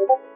you.